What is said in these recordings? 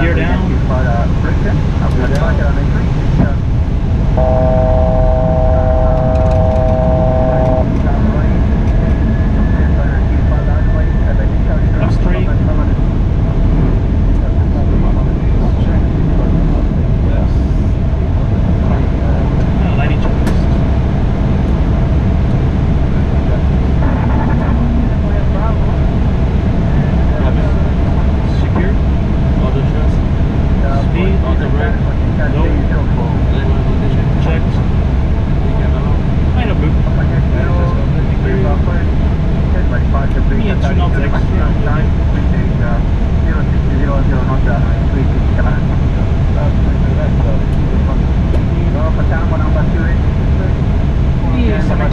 Gear down. Flaps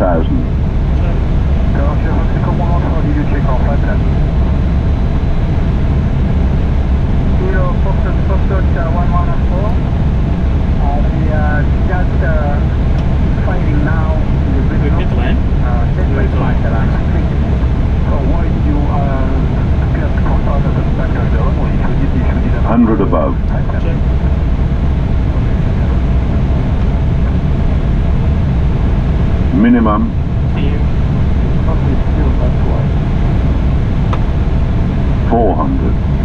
thousand. Minimum Team. Probably still that wide. four hundred.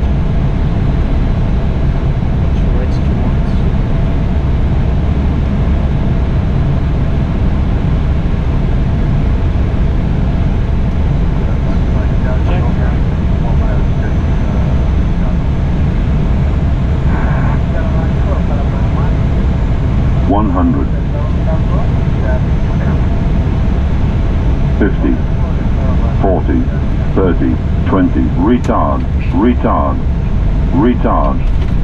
30, 20, retard, retard, retard.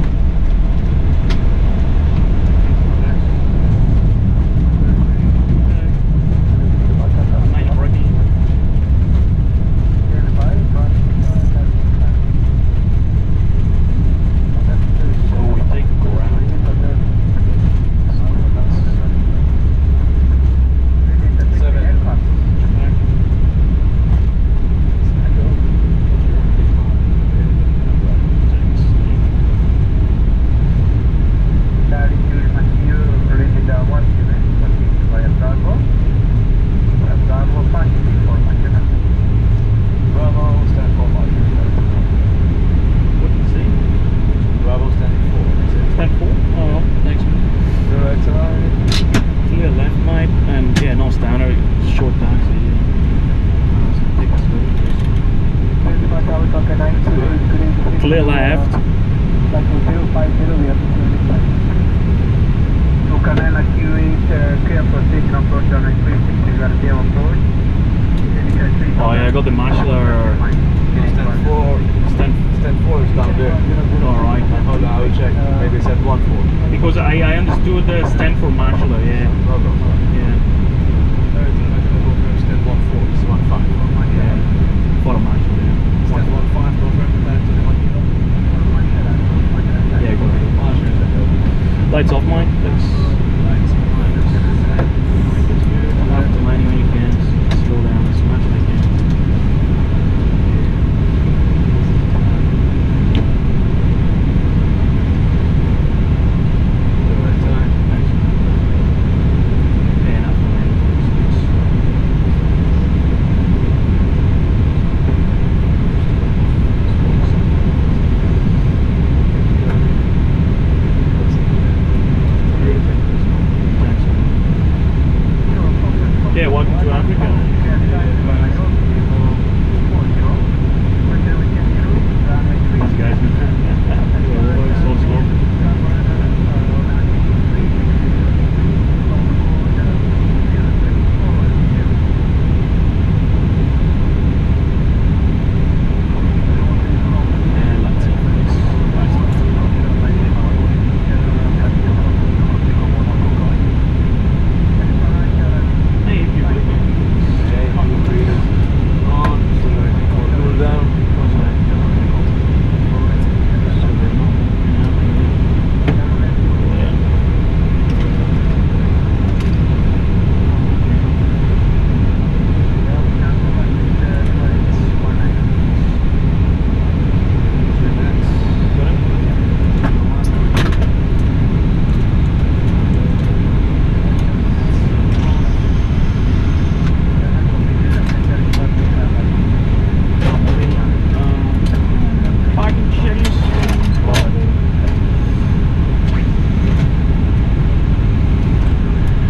Short down, so yeah. Take it slow. Clear left. Canela Q is uh, clear for station approach on 360 Garcia approach. Oh yeah, I got the marshaller Stand four. stand. Stand four is down there. Alright. Hold on, I will check. Maybe it's at one four. Because I, I understood the stand for marshaller, yeah.